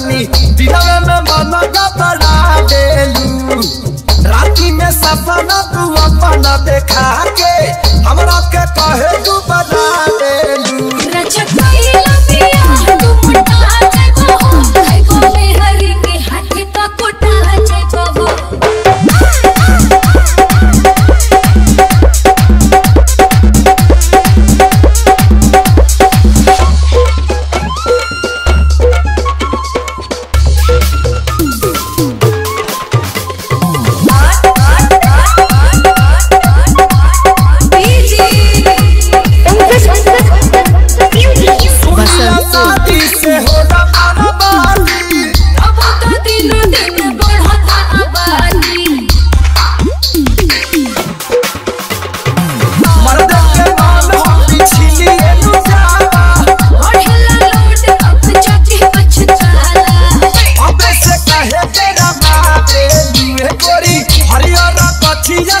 जानी दिलवे में मन का बड़ा डेलू राती में सपना तू अपना देखा के। हमरा के कहे तू बड़ा शादी से होला बर्बादी अब तो दिनो दिन बढ़ता आबादी मर्द के बाल हम छिलिए नु जावा बढ़ला लोट अब जाके पछताला अबे से कहे तेरा बाबे दुए गोरी हरियर कथिया